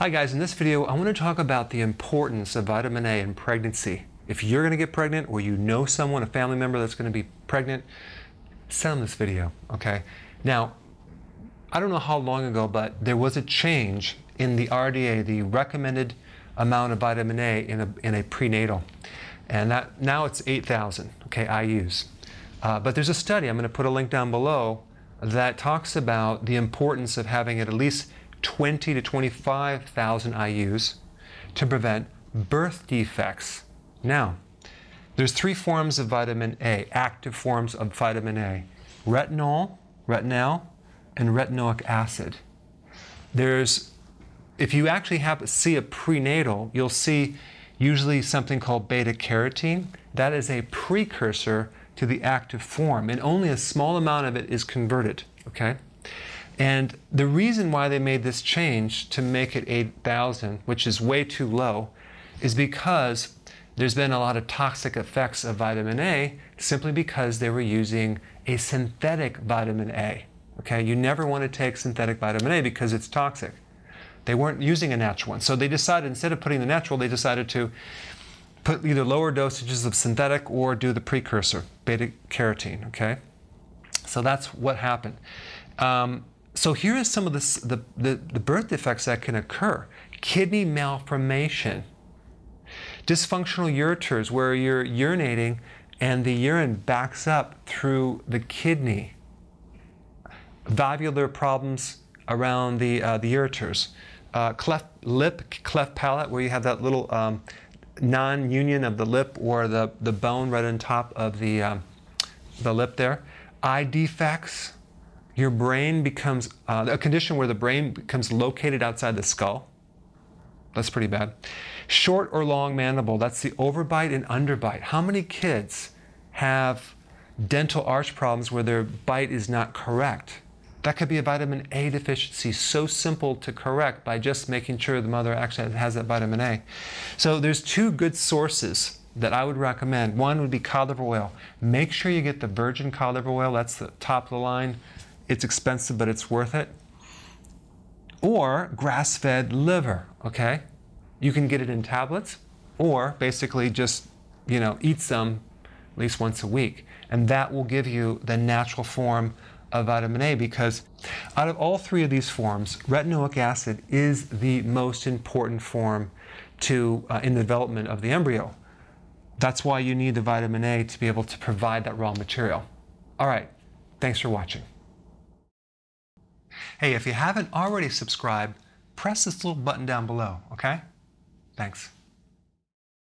Hi guys, in this video I want to talk about the importance of vitamin A in pregnancy. If you're going to get pregnant or you know someone, a family member that's going to be pregnant, send them this video, okay? Now, I don't know how long ago, but there was a change in the RDA, the recommended amount of vitamin A in a, in a prenatal. And that now it's 8,000, okay, IUs. Uh, but there's a study, I'm going to put a link down below, that talks about the importance of having it at least 20 to 25,000 IUs to prevent birth defects. Now, there's three forms of vitamin A, active forms of vitamin A. Retinol, retinal, and retinoic acid. There's, if you actually have see a prenatal, you'll see usually something called beta carotene. That is a precursor to the active form, and only a small amount of it is converted, okay? And the reason why they made this change to make it 8,000, which is way too low, is because there's been a lot of toxic effects of vitamin A simply because they were using a synthetic vitamin A. Okay, you never want to take synthetic vitamin A because it's toxic. They weren't using a natural one. So they decided instead of putting the natural, they decided to put either lower dosages of synthetic or do the precursor, beta carotene. Okay, so that's what happened. Um, so here is some of the, the, the, the birth defects that can occur. Kidney malformation, dysfunctional ureters where you're urinating and the urine backs up through the kidney, valvular problems around the, uh, the ureters, uh, cleft lip, cleft palate where you have that little um, non-union of the lip or the, the bone right on top of the, um, the lip there, eye defects, your brain becomes uh, a condition where the brain becomes located outside the skull. That's pretty bad. Short or long mandible, that's the overbite and underbite. How many kids have dental arch problems where their bite is not correct? That could be a vitamin A deficiency, so simple to correct by just making sure the mother actually has that vitamin A. So there's two good sources that I would recommend. One would be cod liver oil. Make sure you get the virgin cod liver oil, that's the top of the line. It's expensive, but it's worth it. Or grass fed liver, okay? You can get it in tablets or basically just, you know, eat some at least once a week. And that will give you the natural form of vitamin A because out of all three of these forms, retinoic acid is the most important form to, uh, in the development of the embryo. That's why you need the vitamin A to be able to provide that raw material. All right, thanks for watching. Hey, if you haven't already subscribed, press this little button down below, okay? Thanks.